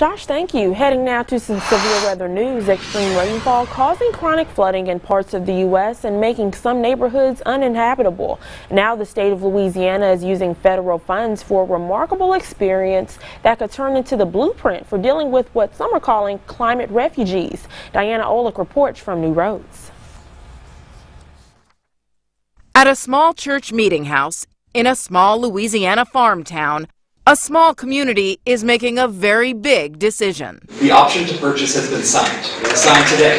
Josh, thank you. Heading now to some severe weather news. Extreme rainfall causing chronic flooding in parts of the U.S. and making some neighborhoods uninhabitable. Now the state of Louisiana is using federal funds for a remarkable experience that could turn into the blueprint for dealing with what some are calling climate refugees. Diana Olick reports from New Roads. At a small church meeting house in a small Louisiana farm town, a small community is making a very big decision. The option to purchase has been signed. Signed today.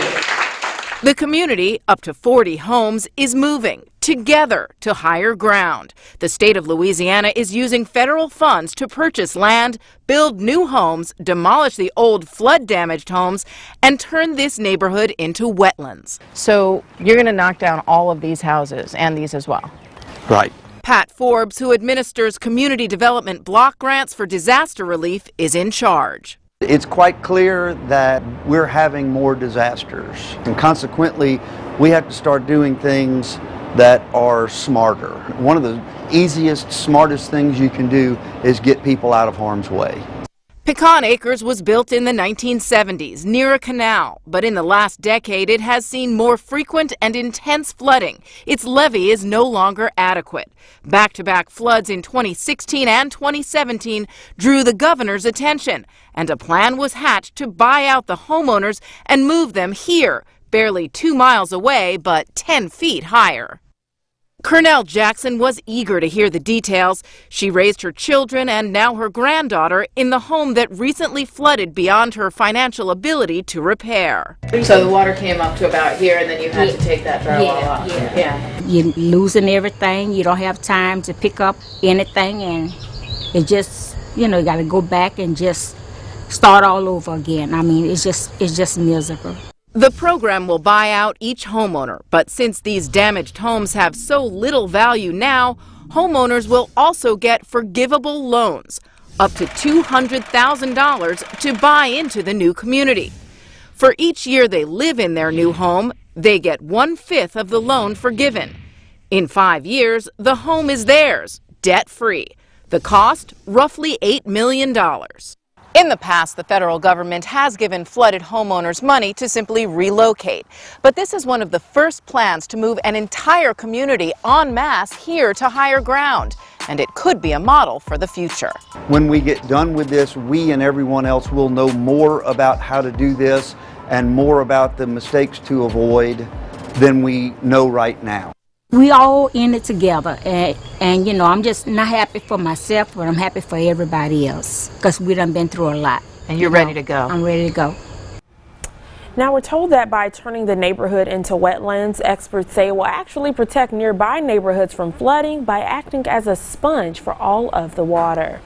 The community, up to 40 homes, is moving together to higher ground. The state of Louisiana is using federal funds to purchase land, build new homes, demolish the old flood damaged homes, and turn this neighborhood into wetlands. So you're going to knock down all of these houses and these as well? Right. Pat Forbes, who administers community development block grants for disaster relief, is in charge. It's quite clear that we're having more disasters, and consequently, we have to start doing things that are smarter. One of the easiest, smartest things you can do is get people out of harm's way. Pecan Acres was built in the 1970s near a canal, but in the last decade it has seen more frequent and intense flooding. Its levee is no longer adequate. Back-to-back floods in 2016 and 2017 drew the governor's attention, and a plan was hatched to buy out the homeowners and move them here, barely two miles away but 10 feet higher. Colonel Jackson was eager to hear the details. She raised her children and now her granddaughter in the home that recently flooded beyond her financial ability to repair. So the water came up to about here and then you had yeah. to take that drywall yeah, off. Yeah. yeah. You're losing everything. You don't have time to pick up anything and it just, you know, you got to go back and just start all over again. I mean, it's just, it's just miserable. The program will buy out each homeowner, but since these damaged homes have so little value now, homeowners will also get forgivable loans, up to $200,000 to buy into the new community. For each year they live in their new home, they get one-fifth of the loan forgiven. In five years, the home is theirs, debt-free. The cost, roughly $8 million. In the past, the federal government has given flooded homeowners money to simply relocate. But this is one of the first plans to move an entire community en masse here to higher ground. And it could be a model for the future. When we get done with this, we and everyone else will know more about how to do this and more about the mistakes to avoid than we know right now we all in it together and, and you know i'm just not happy for myself but i'm happy for everybody else because we done been through a lot and you're you ready to go. I'm ready to go. Now, we're told that by turning the neighborhood into wetlands, experts say will actually protect nearby neighborhoods from flooding by acting as a sponge for all of the water.